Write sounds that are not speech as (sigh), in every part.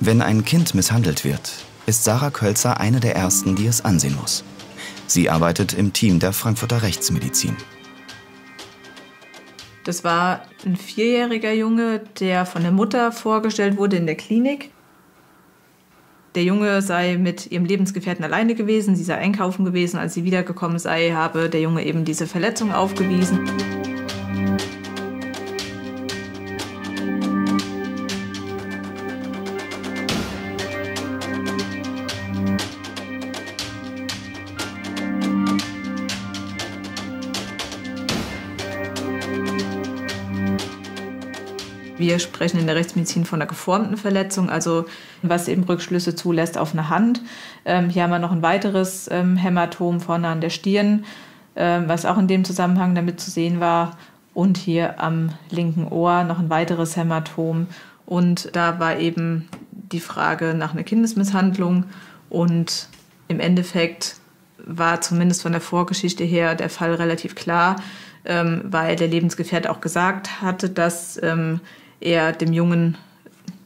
Wenn ein Kind misshandelt wird, ist Sarah Kölzer eine der ersten, die es ansehen muss. Sie arbeitet im Team der Frankfurter Rechtsmedizin. Das war ein vierjähriger Junge, der von der Mutter vorgestellt wurde in der Klinik. Der Junge sei mit ihrem Lebensgefährten alleine gewesen, sie sei einkaufen gewesen. Als sie wiedergekommen sei, habe der Junge eben diese Verletzung aufgewiesen. Wir sprechen in der Rechtsmedizin von einer geformten Verletzung, also was eben Rückschlüsse zulässt auf eine Hand. Ähm, hier haben wir noch ein weiteres ähm, Hämatom vorne an der Stirn, ähm, was auch in dem Zusammenhang damit zu sehen war. Und hier am linken Ohr noch ein weiteres Hämatom. Und da war eben die Frage nach einer Kindesmisshandlung. Und im Endeffekt war zumindest von der Vorgeschichte her der Fall relativ klar, ähm, weil der Lebensgefährte auch gesagt hatte, dass ähm, er dem Jungen,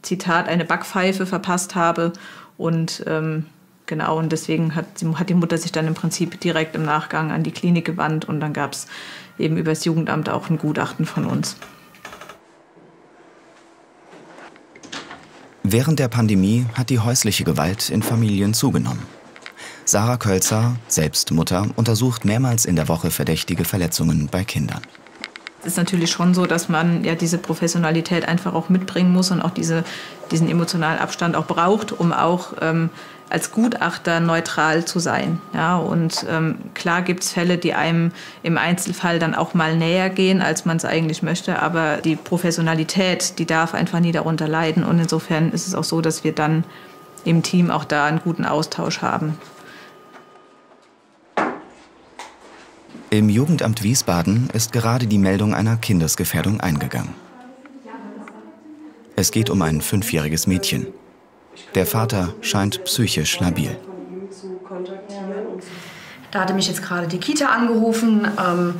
Zitat, eine Backpfeife verpasst habe. Und ähm, genau, und deswegen hat, hat die Mutter sich dann im Prinzip direkt im Nachgang an die Klinik gewandt und dann gab es eben über das Jugendamt auch ein Gutachten von uns. Während der Pandemie hat die häusliche Gewalt in Familien zugenommen. Sarah Kölzer, selbst Mutter, untersucht mehrmals in der Woche verdächtige Verletzungen bei Kindern. Es ist natürlich schon so, dass man ja diese Professionalität einfach auch mitbringen muss und auch diese, diesen emotionalen Abstand auch braucht, um auch ähm, als Gutachter neutral zu sein. Ja, und ähm, klar gibt es Fälle, die einem im Einzelfall dann auch mal näher gehen, als man es eigentlich möchte, aber die Professionalität, die darf einfach nie darunter leiden. Und insofern ist es auch so, dass wir dann im Team auch da einen guten Austausch haben. Im Jugendamt Wiesbaden ist gerade die Meldung einer Kindesgefährdung eingegangen. Es geht um ein fünfjähriges Mädchen. Der Vater scheint psychisch labil. Da hatte mich jetzt gerade die Kita angerufen. Ähm,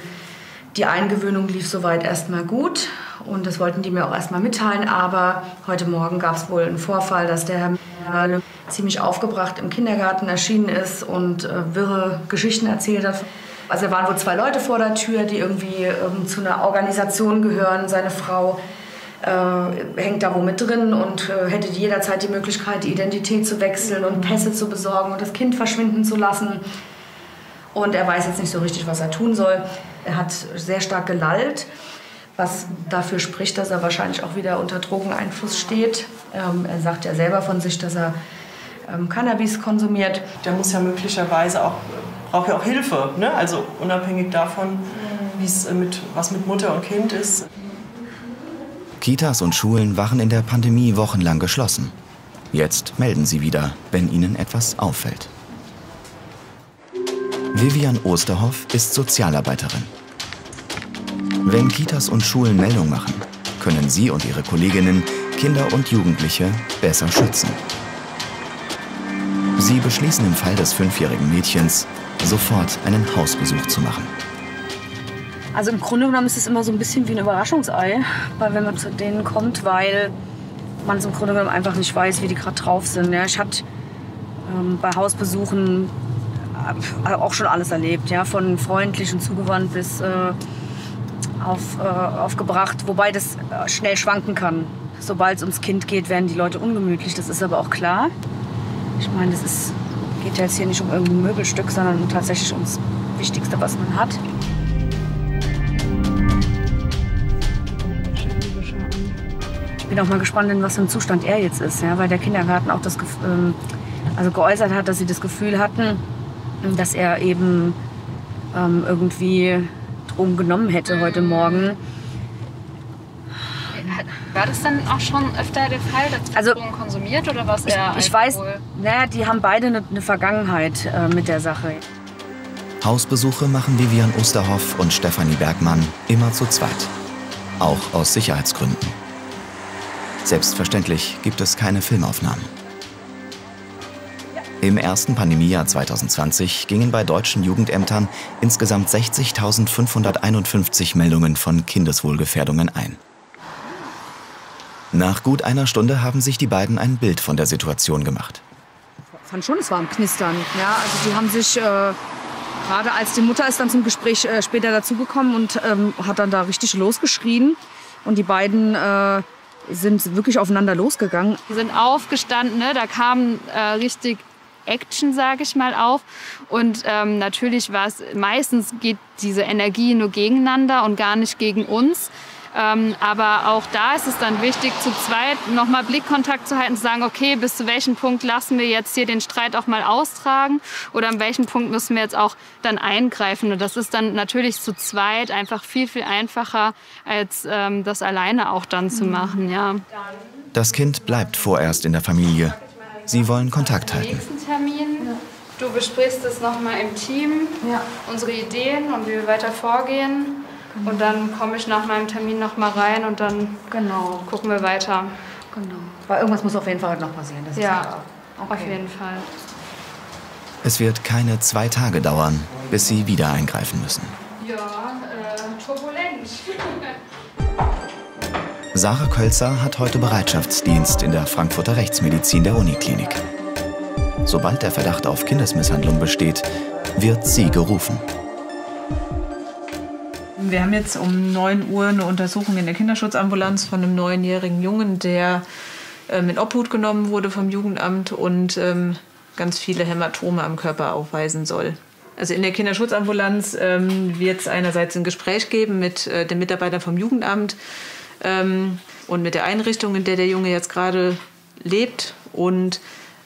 die Eingewöhnung lief soweit erstmal gut und das wollten die mir auch erstmal mitteilen. Aber heute Morgen gab es wohl einen Vorfall, dass der Herr ziemlich aufgebracht im Kindergarten erschienen ist und äh, wirre Geschichten erzählt hat. Also da waren wohl zwei Leute vor der Tür, die irgendwie ähm, zu einer Organisation gehören. Seine Frau äh, hängt da wo mit drin und äh, hätte jederzeit die Möglichkeit, die Identität zu wechseln und Pässe zu besorgen und das Kind verschwinden zu lassen. Und er weiß jetzt nicht so richtig, was er tun soll. Er hat sehr stark gelallt, was dafür spricht, dass er wahrscheinlich auch wieder unter Drogeneinfluss steht. Ähm, er sagt ja selber von sich, dass er ähm, Cannabis konsumiert. Der muss ja möglicherweise auch braucht ja auch Hilfe. Ne? Also unabhängig davon, wie es mit, was mit Mutter und Kind ist. Kitas und Schulen waren in der Pandemie wochenlang geschlossen. Jetzt melden sie wieder, wenn ihnen etwas auffällt. Vivian Osterhoff ist Sozialarbeiterin. Wenn Kitas und Schulen Meldung machen, können sie und ihre Kolleginnen Kinder und Jugendliche besser schützen. Sie beschließen im Fall des fünfjährigen Mädchens, sofort einen Hausbesuch zu machen. Also im Grunde genommen ist es immer so ein bisschen wie ein Überraschungsei, weil wenn man zu denen kommt, weil man es im Grunde genommen einfach nicht weiß, wie die gerade drauf sind. Ja, ich hatte ähm, bei Hausbesuchen äh, auch schon alles erlebt, ja, von freundlich und zugewandt bis äh, auf, äh, aufgebracht, wobei das äh, schnell schwanken kann. Sobald es ums Kind geht, werden die Leute ungemütlich, das ist aber auch klar. Ich meine, das ist geht ja jetzt hier nicht um irgendein Möbelstück, sondern tatsächlich ums Wichtigste, was man hat. Ich bin auch mal gespannt, in was für einem Zustand er jetzt ist, ja, weil der Kindergarten auch das ähm, also geäußert hat, dass sie das Gefühl hatten, dass er eben ähm, irgendwie Drogen genommen hätte heute Morgen. War das dann auch schon öfter der Fall, dass also, Drogen konsumiert oder was er Ich, ich weiß, naja, die haben beide eine, eine Vergangenheit äh, mit der Sache. Hausbesuche machen Vivian Osterhoff und Stefanie Bergmann immer zu zweit. Auch aus Sicherheitsgründen. Selbstverständlich gibt es keine Filmaufnahmen. Im ersten Pandemiejahr 2020 gingen bei deutschen Jugendämtern insgesamt 60.551 Meldungen von Kindeswohlgefährdungen ein. Nach gut einer Stunde haben sich die beiden ein Bild von der Situation gemacht. Ich fand schon, es war am Knistern. Ja, also die haben sich, äh, gerade als die Mutter ist dann zum Gespräch äh, später dazugekommen und ähm, hat dann da richtig losgeschrien. Und die beiden äh, sind wirklich aufeinander losgegangen. Wir sind aufgestanden, ne? da kam äh, richtig Action, sage ich mal, auf. Und ähm, natürlich war es, meistens geht diese Energie nur gegeneinander und gar nicht gegen uns. Ähm, aber auch da ist es dann wichtig, zu zweit nochmal Blickkontakt zu halten, zu sagen, okay, bis zu welchem Punkt lassen wir jetzt hier den Streit auch mal austragen oder an welchem Punkt müssen wir jetzt auch dann eingreifen. Und das ist dann natürlich zu zweit einfach viel, viel einfacher, als ähm, das alleine auch dann zu machen. Ja. Das Kind bleibt vorerst in der Familie. Sie wollen Kontakt halten. Nächsten Termin. Du besprichst es nochmal im Team, Ja. unsere Ideen und wie wir weiter vorgehen. Und dann komme ich nach meinem Termin nochmal rein und dann Genau, gucken wir weiter. genau. Weil irgendwas muss auf jeden Fall heute noch passieren. Das ist Ja, klar. auf jeden Fall. Es wird keine zwei Tage dauern, bis sie wieder eingreifen müssen. Ja, äh, turbulent. (laughs) Sarah Kölzer hat heute Bereitschaftsdienst in der Frankfurter Rechtsmedizin der Uniklinik. Sobald der Verdacht auf Kindesmisshandlung besteht, wird sie gerufen. Wir haben jetzt um 9 Uhr eine Untersuchung in der Kinderschutzambulanz von einem neunjährigen Jungen, der ähm, in Obhut genommen wurde vom Jugendamt und ähm, ganz viele Hämatome am Körper aufweisen soll. Also in der Kinderschutzambulanz ähm, wird es einerseits ein Gespräch geben mit äh, den Mitarbeitern vom Jugendamt ähm, und mit der Einrichtung, in der der Junge jetzt gerade lebt. Und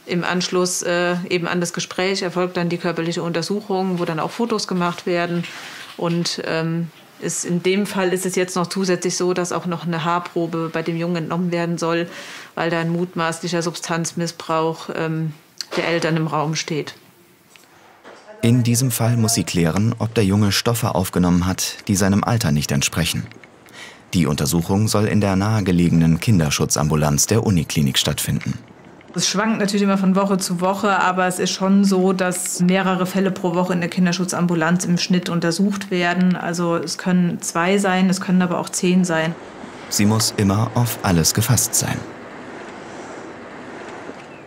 im Anschluss äh, eben an das Gespräch erfolgt dann die körperliche Untersuchung, wo dann auch Fotos gemacht werden. Und ähm, ist, in dem Fall ist es jetzt noch zusätzlich so, dass auch noch eine Haarprobe bei dem Jungen entnommen werden soll, weil da ein mutmaßlicher Substanzmissbrauch ähm, der Eltern im Raum steht. In diesem Fall muss sie klären, ob der Junge Stoffe aufgenommen hat, die seinem Alter nicht entsprechen. Die Untersuchung soll in der nahegelegenen Kinderschutzambulanz der Uniklinik stattfinden. Es schwankt natürlich immer von Woche zu Woche, aber es ist schon so, dass mehrere Fälle pro Woche in der Kinderschutzambulanz im Schnitt untersucht werden. Also es können zwei sein, es können aber auch zehn sein. Sie muss immer auf alles gefasst sein.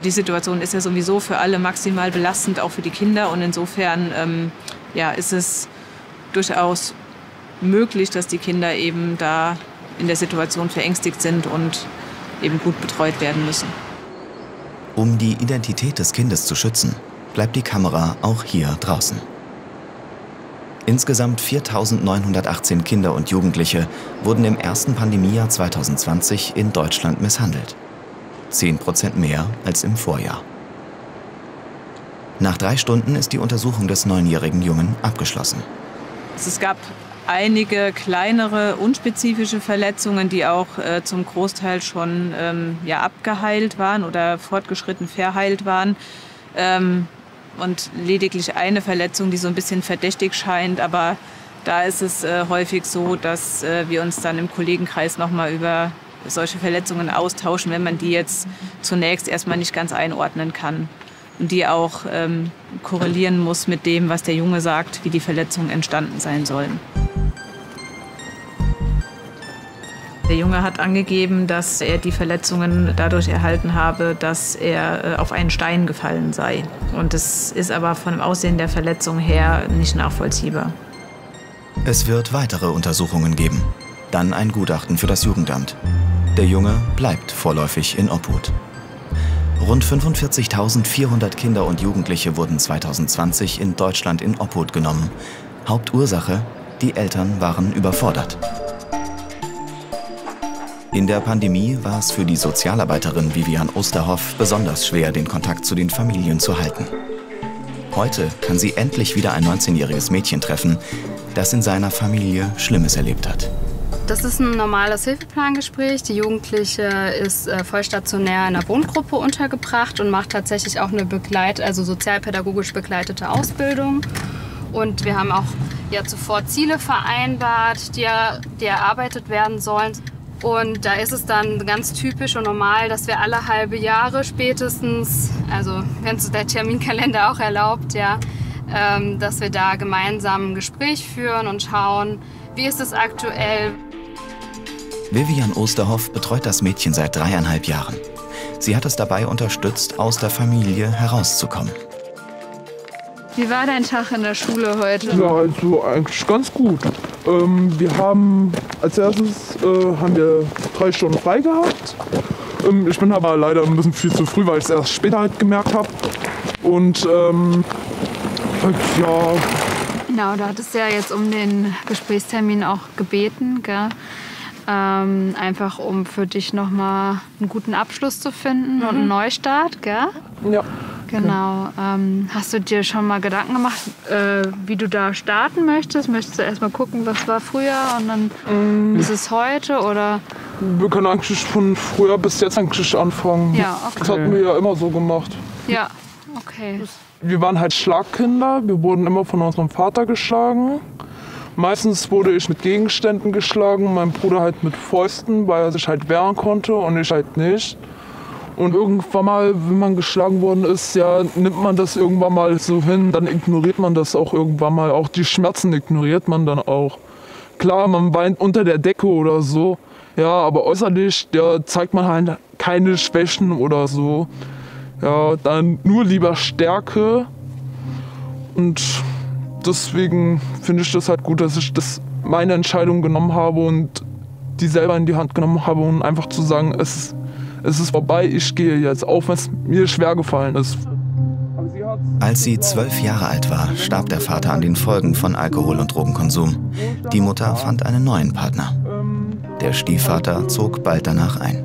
Die Situation ist ja sowieso für alle maximal belastend, auch für die Kinder. Und insofern ähm, ja, ist es durchaus möglich, dass die Kinder eben da in der Situation verängstigt sind und eben gut betreut werden müssen. Um die Identität des Kindes zu schützen, bleibt die Kamera auch hier draußen. Insgesamt 4.918 Kinder und Jugendliche wurden im ersten Pandemiejahr 2020 in Deutschland misshandelt. 10 Prozent mehr als im Vorjahr. Nach drei Stunden ist die Untersuchung des neunjährigen Jungen abgeschlossen. Es gab einige kleinere, unspezifische Verletzungen, die auch äh, zum Großteil schon ähm, ja, abgeheilt waren oder fortgeschritten verheilt waren. Ähm, und lediglich eine Verletzung, die so ein bisschen verdächtig scheint. Aber da ist es äh, häufig so, dass äh, wir uns dann im Kollegenkreis nochmal über solche Verletzungen austauschen, wenn man die jetzt zunächst erstmal nicht ganz einordnen kann. Und die auch ähm, korrelieren muss mit dem, was der Junge sagt, wie die Verletzungen entstanden sein sollen. Der Junge hat angegeben, dass er die Verletzungen dadurch erhalten habe, dass er äh, auf einen Stein gefallen sei. Und es ist aber von dem Aussehen der Verletzung her nicht nachvollziehbar. Es wird weitere Untersuchungen geben. Dann ein Gutachten für das Jugendamt. Der Junge bleibt vorläufig in Obhut. Rund 45.400 Kinder und Jugendliche wurden 2020 in Deutschland in Obhut genommen. Hauptursache, die Eltern waren überfordert. In der Pandemie war es für die Sozialarbeiterin Vivian Osterhoff besonders schwer, den Kontakt zu den Familien zu halten. Heute kann sie endlich wieder ein 19-jähriges Mädchen treffen, das in seiner Familie Schlimmes erlebt hat. Das ist ein normales Hilfeplangespräch. Die Jugendliche ist äh, vollstationär in einer Wohngruppe untergebracht und macht tatsächlich auch eine Begleit also sozialpädagogisch begleitete Ausbildung. Und wir haben auch ja zuvor Ziele vereinbart, die, die erarbeitet werden sollen. Und da ist es dann ganz typisch und normal, dass wir alle halbe Jahre spätestens, also wenn es der Terminkalender auch erlaubt, ja, ähm, dass wir da gemeinsam ein Gespräch führen und schauen, wie ist es aktuell, Vivian Osterhoff betreut das Mädchen seit dreieinhalb Jahren. Sie hat es dabei unterstützt, aus der Familie herauszukommen. Wie war dein Tag in der Schule heute? Ja, also eigentlich ganz gut. Ähm, wir haben als erstes äh, haben wir drei Stunden frei gehabt. Ähm, ich bin aber leider ein bisschen viel zu früh, weil ich es erst später halt gemerkt habe. Und ähm, halt, ja, Genau, du hattest ja jetzt um den Gesprächstermin auch gebeten, gell? Ähm, einfach um für dich nochmal einen guten Abschluss zu finden und einen Neustart, gell? ja. Genau. Ähm, hast du dir schon mal Gedanken gemacht, äh, wie du da starten möchtest? Möchtest du erstmal gucken, was war früher und dann Mm. ist es heute oder? Wir können eigentlich von früher bis jetzt eigentlich anfangen. Ja, okay. Das hatten wir ja immer so gemacht. Ja, okay. Wir waren halt Schlagkinder. Wir wurden immer von unserem Vater geschlagen. Meistens wurde ich mit Gegenständen geschlagen, mein Bruder halt mit Fäusten, weil er sich halt wehren konnte und ich halt nicht. Und irgendwann mal, wenn man geschlagen worden ist, ja, nimmt man das irgendwann mal so hin, dann ignoriert man das auch irgendwann mal. Auch die Schmerzen ignoriert man dann auch. Klar, man weint unter der Decke oder so. Ja, aber äußerlich, ja, zeigt man halt keine Schwächen oder so. Ja, dann nur lieber Stärke. Und deswegen finde ich das halt gut, dass ich das meine Entscheidung genommen habe und die selber in die Hand genommen habe und einfach zu sagen, es ist, es ist vorbei, ich gehe jetzt, auch wenn es mir schwer gefallen ist. Als sie zwölf Jahre alt war, starb der Vater an den Folgen von Alkohol- und Drogenkonsum. Die Mutter fand einen neuen Partner. Der Stiefvater zog bald danach ein.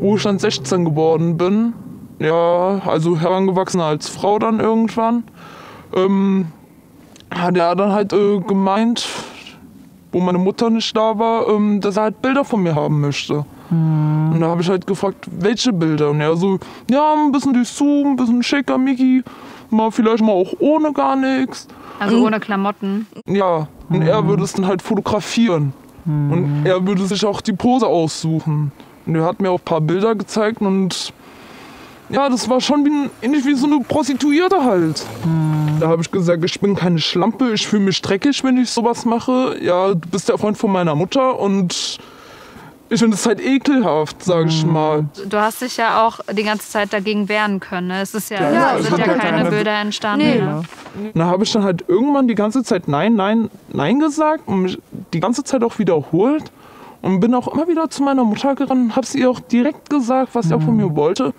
Wo ich dann 16 geworden bin, ja, also herangewachsen als Frau dann irgendwann, ähm, hat er dann halt äh, gemeint, wo meine Mutter nicht da war, ähm, dass er halt Bilder von mir haben möchte. Und da habe ich halt gefragt, welche Bilder? Und er so, ja, ein bisschen Dessous, ein bisschen schicker Mickey, mal vielleicht mal auch ohne gar nichts. Also ohne Klamotten. Ja, und er würde es dann halt fotografieren. Und er würde sich auch die Pose aussuchen. Und er hat mir auch ein paar Bilder gezeigt und ja, das war schon wie, ähnlich wie so eine Prostituierte halt. Da habe ich gesagt, ich bin keine Schlampe, ich fühle mich dreckig, wenn ich sowas mache. Ja, du bist der Freund von meiner Mutter und ich finde es halt ekelhaft, sage ich mal. Du hast dich ja auch die ganze Zeit dagegen wehren können. Ne? Es ist ja, Ja, es sind ja keine keine- Bilder entstanden. Nee. Ne? Und da habe ich dann halt irgendwann die ganze Zeit Nein, Nein, Nein gesagt und mich die ganze Zeit auch wiederholt. Und bin auch immer wieder zu meiner Mutter gerannt, habe sie ihr auch direkt gesagt, was sie auch von mir wollte.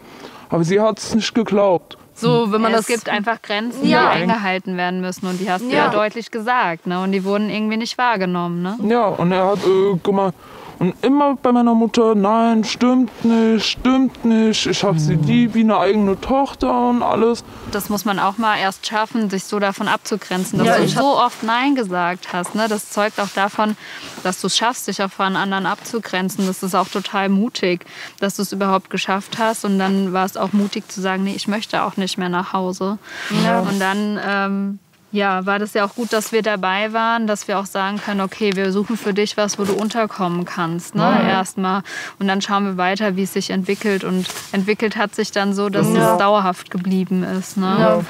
Aber sie hat es nicht geglaubt. So, wenn man es das gibt einfach Grenzen, Ja. die eingehalten werden müssen. Und die hast du ja, Ja. deutlich gesagt. Ne? Und die wurden irgendwie nicht wahrgenommen. Ne? Ja, und er hat äh, gemeint, und immer bei meiner Mutter, nein, stimmt nicht, stimmt nicht, ich habe sie lieb wie eine eigene Tochter und alles. Das muss man auch mal erst schaffen, sich so davon abzugrenzen, dass Ja, du so oft Nein gesagt hast. Ne? Das zeugt auch davon, dass du es schaffst, dich auch von anderen abzugrenzen. Das ist auch total mutig, dass du es überhaupt geschafft hast. Und dann war es auch mutig zu sagen, nee, ich möchte auch nicht mehr nach Hause. Und dann ähm, ja, war das ja auch gut, dass wir dabei waren, dass wir auch sagen können, okay, wir suchen für dich was, wo du unterkommen kannst, ne? Erstmal. Und dann schauen wir weiter, wie es sich entwickelt. Und entwickelt hat sich dann so, dass es dauerhaft geblieben ist. Ne?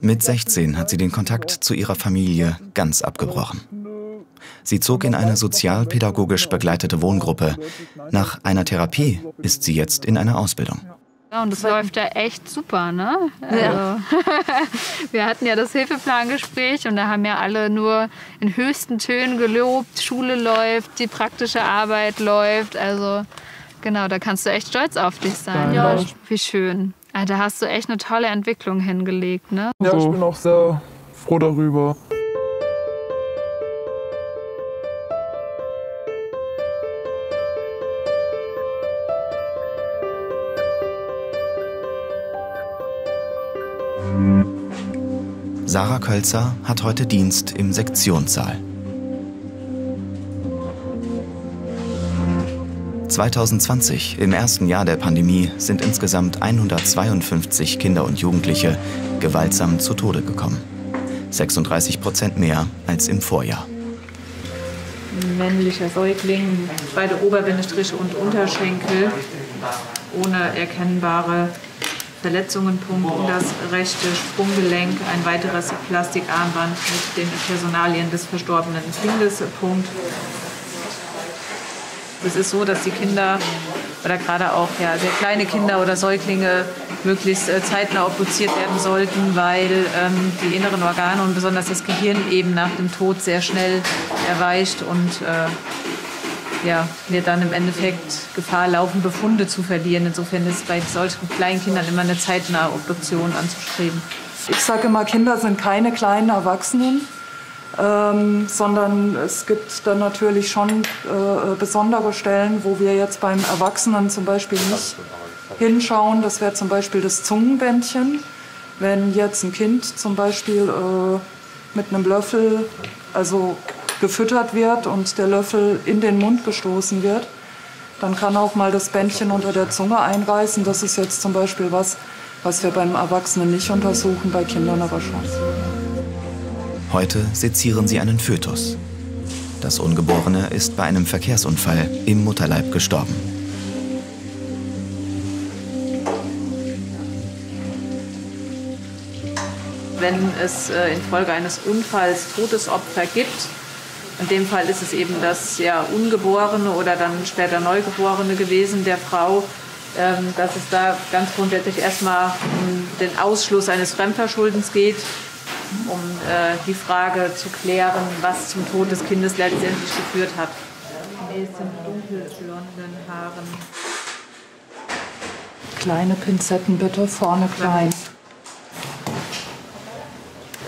Mit 16 hat sie den Kontakt zu ihrer Familie ganz abgebrochen. Sie zog in eine sozialpädagogisch begleitete Wohngruppe. Nach einer Therapie ist sie jetzt in einer Ausbildung. Ja, und das läuft ja echt super, ne? Also, (laughs) wir hatten ja das Hilfeplangespräch und da haben ja alle nur in höchsten Tönen gelobt, Schule läuft, die praktische Arbeit läuft. Also genau, da kannst du echt stolz auf dich sein. Ja. Wie schön. Ah, Da hast du echt eine tolle Entwicklung hingelegt, ne? Ja, ich bin auch sehr froh darüber. Sarah Kölzer hat heute Dienst im Sektionssaal. 2020, im ersten Jahr der Pandemie, sind insgesamt 152 Kinder und Jugendliche gewaltsam zu Tode gekommen. 36 Prozent mehr als im Vorjahr. Ein männlicher Säugling, beide Oberbindestriche und Unterschenkel ohne erkennbare Verletzungen, Punkt um das rechte Sprunggelenk, ein weiteres Plastikarmband mit den Personalien des verstorbenen Kindes, Punkt. Es ist so, dass die Kinder oder gerade auch ja, sehr kleine Kinder oder Säuglinge möglichst äh, zeitnah obduziert werden sollten, weil ähm, die inneren Organe und besonders das Gehirn eben nach dem Tod sehr schnell erweicht und äh, ja, wir dann im Endeffekt Gefahr laufen, Befunde zu verlieren. Insofern ist bei solchen kleinen Kindern immer eine zeitnahe Obduktion anzustreben. Ich sage immer, Kinder sind keine kleinen Erwachsenen ähm, sondern es gibt dann natürlich schon äh, besondere Stellen, wo wir jetzt beim Erwachsenen zum Beispiel nicht hinschauen. Das wäre zum Beispiel das Zungenbändchen. Wenn jetzt ein Kind zum Beispiel äh, mit einem Löffel also gefüttert wird und der Löffel in den Mund gestoßen wird, dann kann auch mal das Bändchen unter der Zunge einreißen. Das ist jetzt zum Beispiel was, was wir beim Erwachsenen nicht untersuchen, bei Kindern aber schon. Heute sezieren sie einen Fötus. Das Ungeborene ist bei einem Verkehrsunfall im Mutterleib gestorben. Wenn es äh, infolge eines Unfalls Todesopfer gibt, in dem Fall ist es eben das ja, Ungeborene oder dann später Neugeborene gewesen der Frau, ähm, dass es da ganz grundsätzlich erstmal um den Ausschluss eines Fremdverschuldens geht um äh, die Frage zu klären, was zum Tod des Kindes letztendlich geführt hat. Mit dunkelblonden Haaren. Kleine Pinzetten bitte, vorne klein.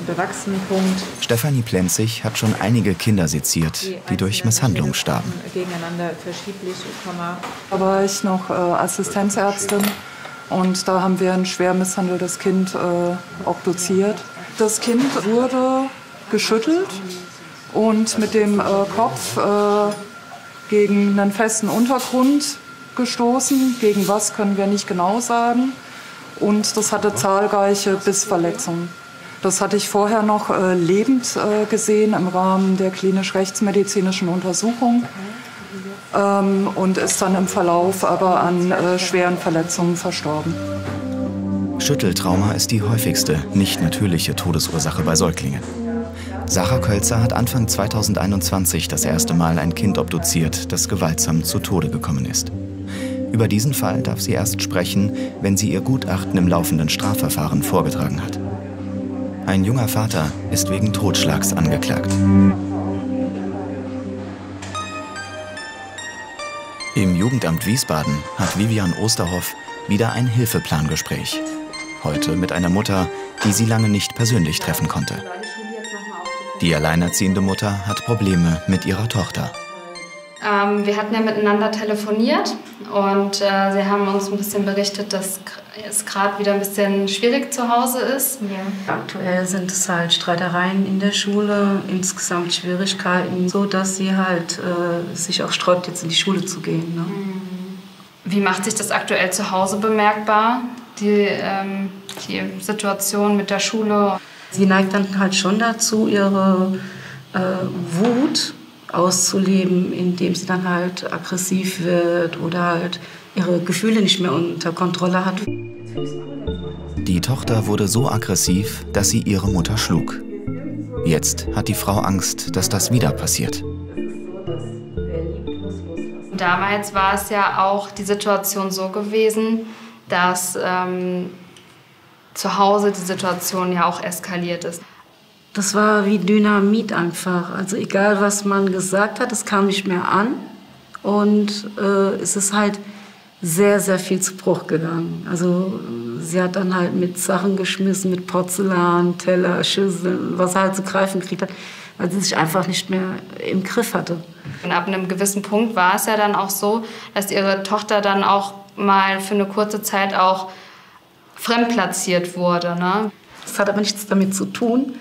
Bewachsenenpunkt. Stefanie Plenzig hat schon einige Kinder seziert, die durch Misshandlung starben. Gegeneinander verschiedlich, Da war ich noch äh, Assistenzärztin und da haben wir ein schwer misshandeltes Kind äh, obduziert. Das Kind wurde geschüttelt und mit dem äh, Kopf äh, gegen einen festen Untergrund gestoßen. Gegen was können wir nicht genau sagen. Und das hatte zahlreiche Bissverletzungen. Das hatte ich vorher noch äh, lebend äh, gesehen im Rahmen der klinisch-rechtsmedizinischen Untersuchung ähm, und ist dann im Verlauf aber an äh, schweren Verletzungen verstorben. Schütteltrauma ist die häufigste, nicht natürliche Todesursache bei Säuglingen. Sarah Kölzer hat Anfang 2021 das erste Mal ein Kind obduziert, das gewaltsam zu Tode gekommen ist. Über diesen Fall darf sie erst sprechen, wenn sie ihr Gutachten im laufenden Strafverfahren vorgetragen hat. Ein junger Vater ist wegen Totschlags angeklagt. Im Jugendamt Wiesbaden hat Vivian Osterhoff wieder ein Hilfeplangespräch. Heute mit einer Mutter, die sie lange nicht persönlich treffen konnte. Die alleinerziehende Mutter hat Probleme mit ihrer Tochter. Ähm, wir hatten ja miteinander telefoniert und äh, sie haben uns ein bisschen berichtet, dass es gerade wieder ein bisschen schwierig zu Hause ist. Ja. Aktuell sind es halt Streitereien in der Schule, insgesamt Schwierigkeiten, so dass sie halt äh, sich auch sträubt, jetzt in die Schule zu gehen. Ne? Wie macht sich das aktuell zu Hause bemerkbar? die, ähm, die Situation mit der Schule. Sie neigt dann halt schon dazu, ihre äh, Wut auszuleben, indem sie dann halt aggressiv wird oder halt ihre Gefühle nicht mehr unter Kontrolle hat. Die Tochter wurde so aggressiv, dass sie ihre Mutter schlug. Jetzt hat die Frau Angst, dass das wieder passiert. Damals war es ja auch die Situation so gewesen, dass ähm, zu Hause die Situation ja auch eskaliert ist. Das war wie Dynamit einfach. Also egal, was man gesagt hat, es kam nicht mehr an. Und äh, es ist halt sehr, sehr viel zu Bruch gegangen. Also sie hat dann halt mit Sachen geschmissen, mit Porzellan, Teller, Schüsseln, was er halt zu greifen gekriegt hat, weil sie sich einfach nicht mehr im Griff hatte. Und ab einem gewissen Punkt war es ja dann auch so, dass ihre Tochter dann auch mal für eine kurze Zeit auch fremdplatziert wurde. Ne? Das hat aber nichts damit zu tun,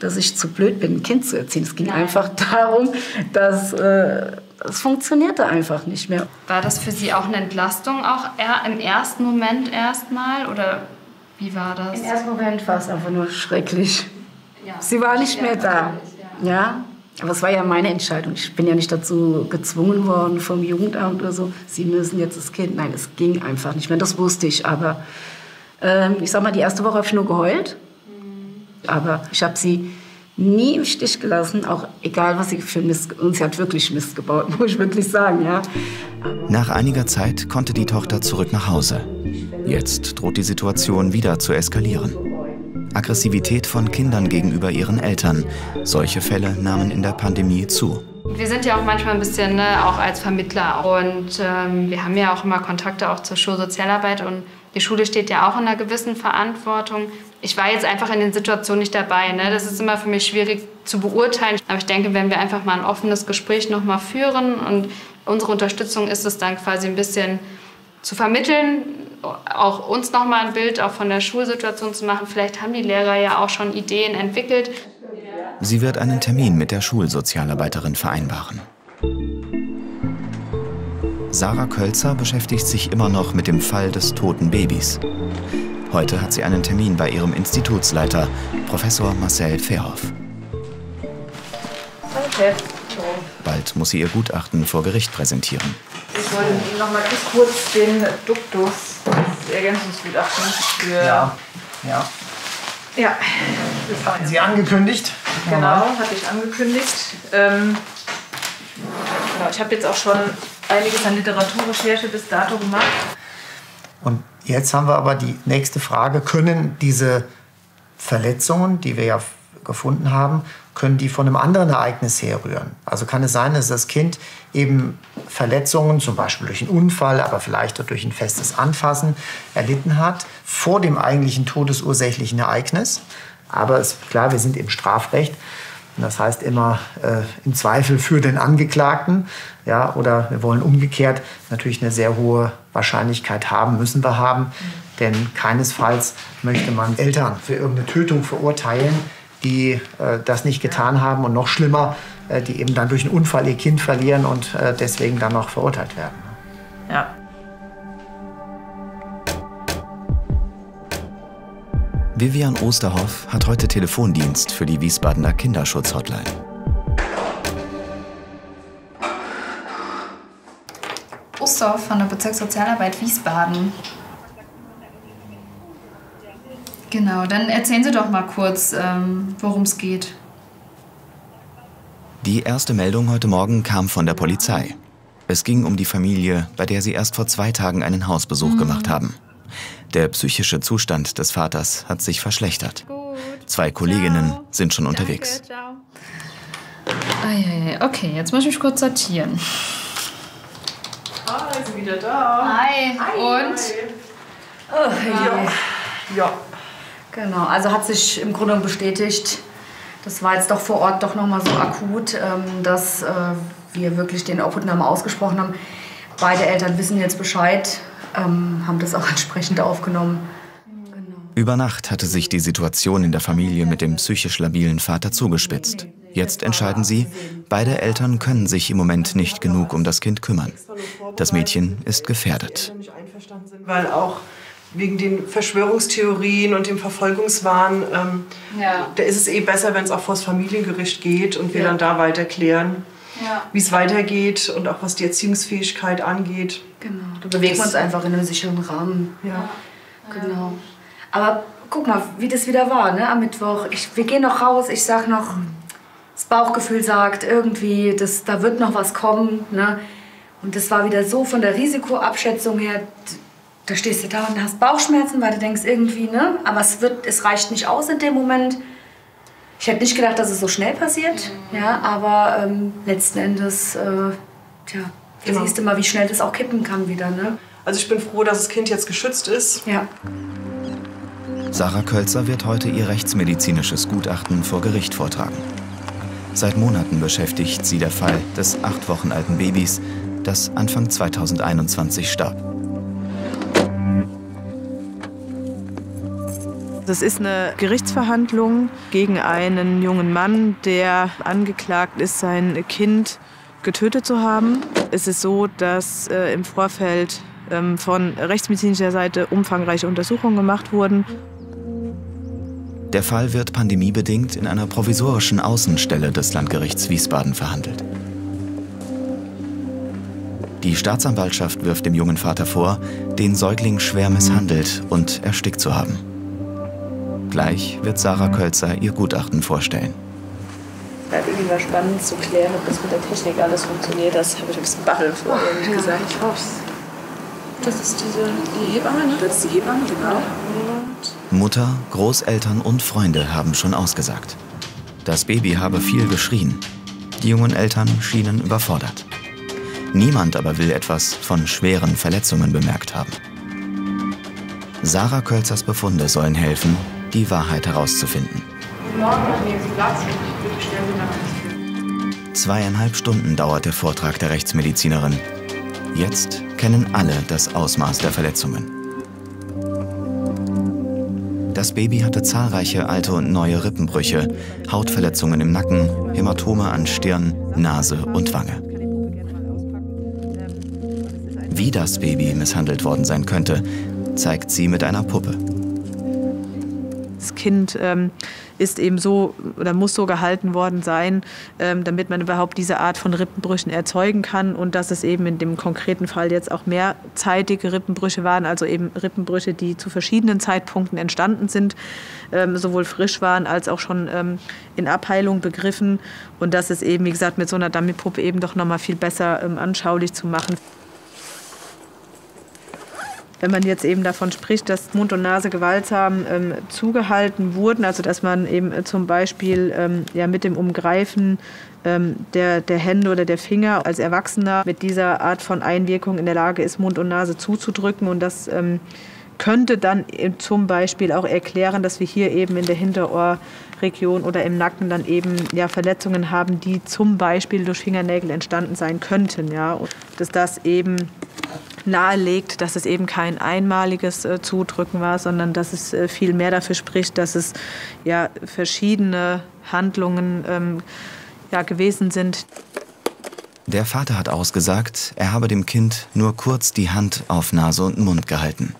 dass ich zu blöd bin, ein Kind zu erziehen. Es ging Nein. einfach (laughs) darum, dass äh, es funktionierte einfach nicht mehr. War das für Sie auch eine Entlastung, auch im ersten Moment erstmal? Oder wie war das? Im ersten Moment war es einfach nur schrecklich. Ja. Sie war nicht mehr da. Ja. ja. Aber es war ja meine Entscheidung. Ich bin ja nicht dazu gezwungen worden vom Jugendamt oder so. Sie müssen jetzt das Kind. Nein, es ging einfach nicht mehr. Das wusste ich. Aber ähm, ich sag mal, die erste Woche habe ich nur geheult. Aber ich habe sie nie im Stich gelassen, auch egal was sie für Mist, und sie hat wirklich Mist gebaut, (laughs) muss ich wirklich sagen, ja. Nach einiger Zeit konnte die Tochter zurück nach Hause. Jetzt droht die Situation wieder zu eskalieren. Aggressivität von Kindern gegenüber ihren Eltern. Solche Fälle nahmen in der Pandemie zu. Wir sind ja auch manchmal ein bisschen ne, auch als Vermittler und ähm, wir haben ja auch immer Kontakte auch zur Schulsozialarbeit und die Schule steht ja auch in einer gewissen Verantwortung. Ich war jetzt einfach in den Situationen nicht dabei. Ne? Das ist immer für mich schwierig zu beurteilen. Aber ich denke, wenn wir einfach mal ein offenes Gespräch noch mal führen und unsere Unterstützung ist es dann quasi ein bisschen zu vermitteln, auch uns noch mal ein Bild auch von der Schulsituation zu machen. Vielleicht haben die Lehrer ja auch schon Ideen entwickelt. Sie wird einen Termin mit der Schulsozialarbeiterin vereinbaren. Sarah Kölzer beschäftigt sich immer noch mit dem Fall des toten Babys. Heute hat sie einen Termin bei ihrem Institutsleiter, Professor Marcel Verhoff. Danke. Bald muss sie ihr Gutachten vor Gericht präsentieren. Ich wollte Ihnen noch mal ganz kurz den Duktus, das Ergänzungsgutachten für... Ja, ja. Ja, Das hatten Sie angekündigt. genau, hatte ich angekündigt. Ähm, genau, ich habe jetzt auch schon einiges an Literaturrecherche bis dato gemacht. Und jetzt haben wir aber die nächste Frage. Können diese Verletzungen, die wir ja gefunden haben, können die von einem anderen Ereignis herrühren? Also kann es sein, dass das Kind eben Verletzungen, zum Beispiel durch einen Unfall, aber vielleicht auch durch ein festes Anfassen, erlitten hat, vor dem eigentlichen todesursächlichen Ereignis? Aber es, klar, wir sind im Strafrecht. Und das heißt immer äh, im Zweifel für den Angeklagten. Ja, oder wir wollen umgekehrt natürlich eine sehr hohe Wahrscheinlichkeit haben, müssen wir haben. Denn keinesfalls möchte man Eltern für irgendeine Tötung verurteilen, die äh, das nicht getan haben und noch schlimmer, äh, die eben dann durch einen Unfall ihr Kind verlieren und äh, deswegen dann noch verurteilt werden. Ja. Vivian Osterhoff hat heute Telefondienst für die Wiesbadener Kinderschutzhotline. Osterhoff von der Bezirkssozialarbeit Wiesbaden. Genau, dann erzählen Sie doch mal kurz, ähm, worum es geht. Die erste Meldung heute Morgen kam von der Polizei. Es ging um die Familie, bei der sie erst vor zwei Tagen einen Hausbesuch gemacht haben. Der psychische Zustand des Vaters hat sich verschlechtert. Zwei Kolleginnen sind schon unterwegs. Okay, jetzt muss ich mich kurz sortieren. Ah, ist wieder da. Hi, und? Oh, ja. Ja. Genau, also hat sich im Grunde bestätigt, das war jetzt doch vor Ort doch nochmal so akut, ähm, dass äh, wir wirklich den Obhutnamen ausgesprochen haben. Beide Eltern wissen jetzt Bescheid, ähm, haben das auch (laughs) entsprechend aufgenommen. Über Nacht hatte sich die Situation in der Familie mit dem psychisch labilen Vater zugespitzt. Jetzt entscheiden sie, beide Eltern können sich im Moment nicht genug um das Kind kümmern. Das Mädchen ist gefährdet. weil auch wegen den Verschwörungstheorien und dem Verfolgungswahn, ähm, Ja. da ist es eh besser, wenn es auch vor das Familiengericht geht und wir Ja. dann da weiter klären, Ja. wie es weitergeht und auch was die Erziehungsfähigkeit angeht. Da bewegen wir uns einfach in einem sicheren Rahmen. Ja. Genau. Aber guck mal, wie das wieder war, ne, am Mittwoch. Ich, wir gehen noch raus, ich sag noch, das Bauchgefühl sagt irgendwie, das, da wird noch was kommen. Ne? Und das war wieder so von der Risikoabschätzung her, da stehst du da und hast Bauchschmerzen, weil du denkst irgendwie, ne? Aber es, wird, es reicht nicht aus in dem Moment. Ich hätte nicht gedacht, dass es so schnell passiert, ja, aber ähm, letzten Endes, äh, tja, Genau. siehst du mal, wie schnell das auch kippen kann wieder, ne? Also ich bin froh, dass das Kind jetzt geschützt ist. Ja. Sarah Kölzer wird heute ihr rechtsmedizinisches Gutachten vor Gericht vortragen. Seit Monaten beschäftigt sie der Fall des acht Wochen alten Babys, das Anfang 2021 starb. Das ist eine Gerichtsverhandlung gegen einen jungen Mann, der angeklagt ist, sein Kind getötet zu haben. Es ist so, dass äh, im Vorfeld ähm, von rechtsmedizinischer Seite umfangreiche Untersuchungen gemacht wurden. Der Fall wird pandemiebedingt in einer provisorischen Außenstelle des Landgerichts Wiesbaden verhandelt. Die Staatsanwaltschaft wirft dem jungen Vater vor, den Säugling schwer misshandelt und erstickt zu haben. Gleich wird Sarah Kölzer ihr Gutachten vorstellen. Halt irgendwie mal spannend zu klären, ob das mit der Technik alles funktioniert. Das habe ich ein bisschen Babbel vor, ehrlich ja, gesagt. Ich hoffe Das ist diese, die Hebamme, ne? Das ist die Hebamme, genau. Mutter, Großeltern und Freunde haben schon ausgesagt. Das Baby habe viel geschrien. Die jungen Eltern schienen überfordert. Niemand aber will etwas von schweren Verletzungen bemerkt haben. Sarah Kölzers Befunde sollen helfen, die Wahrheit herauszufinden. Zweieinhalb Stunden dauert der Vortrag der Rechtsmedizinerin. Jetzt kennen alle das Ausmaß der Verletzungen. Das Baby hatte zahlreiche alte und neue Rippenbrüche, Hautverletzungen im Nacken, Hämatome an Stirn, Nase und Wange. Wie das Baby misshandelt worden sein könnte, zeigt sie mit einer Puppe. Das Kind ähm, ist eben so oder muss so gehalten worden sein, ähm, damit man überhaupt diese Art von Rippenbrüchen erzeugen kann und dass es eben in dem konkreten Fall jetzt auch mehrzeitige Rippenbrüche waren, also eben Rippenbrüche, die zu verschiedenen Zeitpunkten entstanden sind, ähm, sowohl frisch waren als auch schon ähm, in Abheilung begriffen. Und dass es eben, wie gesagt, mit so einer Dummypuppe eben doch noch mal viel besser ähm, anschaulich zu machen wenn man jetzt eben davon spricht, dass Mund und Nase gewaltsam ähm, zugehalten wurden, also dass man eben äh, zum Beispiel ähm, ja, mit dem Umgreifen ähm, der, der Hände oder der Finger als Erwachsener mit dieser Art von Einwirkung in der Lage ist, Mund und Nase zuzudrücken und das ähm, könnte dann zum Beispiel auch erklären, dass wir hier eben in der Hinterohrregion oder im Nacken dann eben ja, Verletzungen haben, die zum Beispiel durch Fingernägel entstanden sein könnten. Ja. Und dass das eben nahelegt, dass es eben kein einmaliges äh, Zudrücken war, sondern dass es äh, viel mehr dafür spricht, dass es ja verschiedene Handlungen ähm, ja, gewesen sind. Der Vater hat ausgesagt, er habe dem Kind nur kurz die Hand auf Nase und Mund gehalten.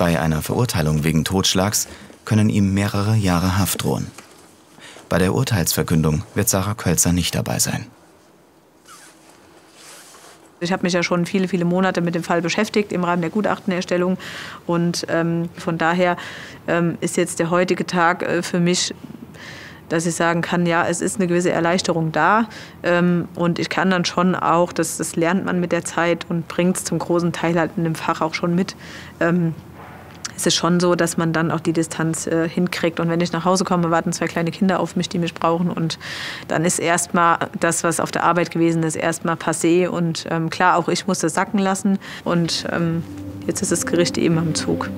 Bei einer Verurteilung wegen Totschlags können ihm mehrere Jahre Haft drohen. Bei der Urteilsverkündung wird Sarah Kölzer nicht dabei sein. Ich habe mich ja schon viele, viele Monate mit dem Fall beschäftigt im Rahmen der Gutachtenerstellung. Und ähm, von daher ähm, ist jetzt der heutige Tag äh, für mich dass ich sagen kann, ja, es ist eine gewisse Erleichterung da. Ähm, und ich kann dann schon auch, das, das lernt man mit der Zeit und bringt es zum großen Teil halt in dem Fach auch schon mit. Es ist schon so, dass man dann auch die Distanz äh, hinkriegt. Und wenn ich nach Hause komme, warten zwei kleine Kinder auf mich, die mich brauchen. Und dann ist erstmal das, was auf der Arbeit gewesen ist, erstmal passé. Und ähm, klar, auch ich muss das sacken lassen. Und ähm, jetzt ist das Gericht eben am Zug.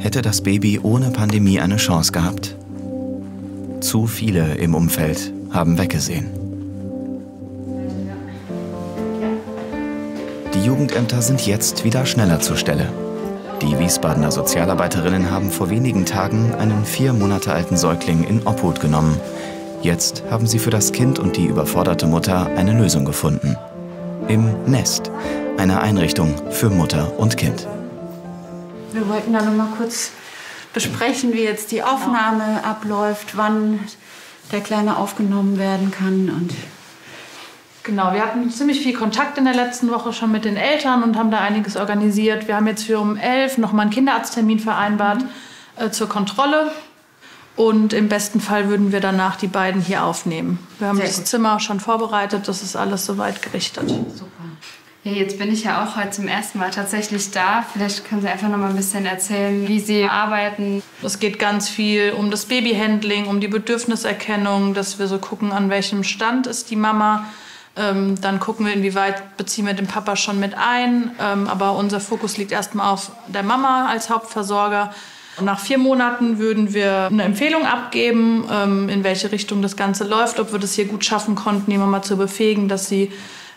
Hätte das Baby ohne Pandemie eine Chance gehabt? Zu viele im Umfeld haben weggesehen. Jugendämter sind jetzt wieder schneller zur Stelle. Die Wiesbadener Sozialarbeiterinnen haben vor wenigen Tagen einen vier Monate alten Säugling in Obhut genommen. Jetzt haben sie für das Kind und die überforderte Mutter eine Lösung gefunden. Im Nest, einer Einrichtung für Mutter und Kind. Wir wollten da noch mal kurz besprechen, wie jetzt die Aufnahme abläuft, wann der Kleine aufgenommen werden kann und Genau, wir hatten ziemlich viel Kontakt in der letzten Woche schon mit den Eltern und haben da einiges organisiert. Wir haben jetzt für um elf nochmal einen Kinderarzttermin vereinbart mhm. äh, zur Kontrolle. Und im besten Fall würden wir danach die beiden hier aufnehmen. Wir haben Sehr das gut. Zimmer schon vorbereitet, das ist alles soweit gerichtet. Super. Ja, jetzt bin ich ja auch heute zum ersten Mal tatsächlich da. Vielleicht können Sie einfach noch mal ein bisschen erzählen, wie Sie arbeiten. Es geht ganz viel um das Babyhandling, um die Bedürfniserkennung, dass wir so gucken, an welchem Stand ist die Mama ähm, dann gucken wir, inwieweit beziehen wir den Papa schon mit ein. Ähm, aber unser Fokus liegt erstmal auf der Mama als Hauptversorger. Nach vier Monaten würden wir eine Empfehlung abgeben, ähm, in welche Richtung das Ganze läuft, ob wir das hier gut schaffen konnten, die Mama zu befähigen, dass sie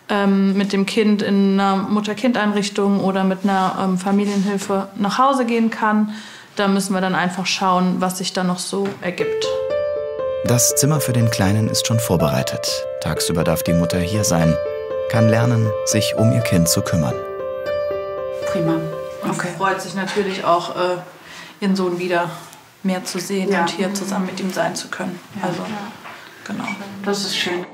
ähm, mit dem Kind in einer Mutter-Kind-Einrichtung oder mit einer ähm, Familienhilfe nach Hause gehen kann. Da müssen wir dann einfach schauen, was sich da noch so ergibt. Das Zimmer für den Kleinen ist schon vorbereitet. Tagsüber darf die Mutter hier sein, kann lernen, sich um ihr Kind zu kümmern. Prima. Okay. Und freut sich natürlich auch, äh, ihren Sohn wieder mehr zu sehen ja. und hier zusammen mit ihm sein zu können. Ja. Also, genau. Das ist schön.